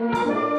Música